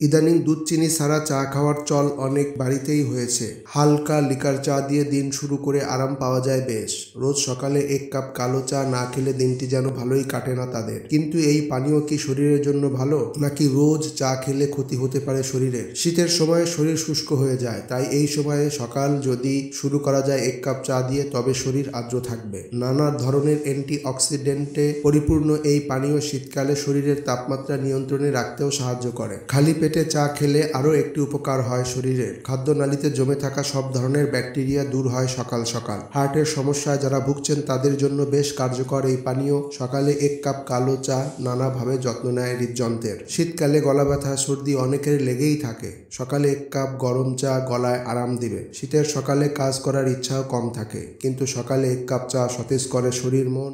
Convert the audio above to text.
ইদানিং দুধ, চিনি ছাড়া চা খাওয়ার চল অনেক বাড়িতেই হয়েছে। হালকা লিকার চা দিয়ে দিন শুরু করে আরাম পাওয়া যায় বেশ। রোজ সকালে এক কাপ কালো চা না খেলে দিনটি যেন ভালোই কাটে না তাদের। কিন্তু এই পানীয় কি শরীরের জন্য ভালো? নাকি রোজ চা খেলে ক্ষতি হতে পারে শরীরের? শীতের সময় শরীর শুষ্ক হয়ে যায়, তাই এই সময়ে সকাল যদি শুরু করা যায় এক কাপ চা দিয়ে, তবে শরীর আর্দ্র থাকবে। নানা ধরনের অ্যান্টি অক্সিডেন্টে পরিপূর্ণ এই পানীয় শীতকালে শরীরের তাপমাত্রা নিয়ন্ত্রণে রাখতেও সাহায্য করে। খালি পেটে চা খেলে আরও একটি উপকার হয় শরীরের খাদ্যনালীতে জমে থাকা সব ধরনের ব্যাকটেরিয়া দূর হয় সকাল সকাল। হার্টের সমস্যায় যারা ভুগছেন তাদের জন্য বেশ কার্যকর এই পানীয়। সকালে এক কাপ কালো চা নানাভাবে যত্ন নেয় হৃদযন্ত্রের। শীতকালে গলা ব্যথা, সর্দি অনেকের লেগেই থাকে। সকালে এক কাপ গরম চা গলায় আরাম দিবে। শীতের সকালে কাজ করার ইচ্ছাও কম থাকে। কিন্তু সকালে এক কাপ চা সতেজ করে শরীর, মন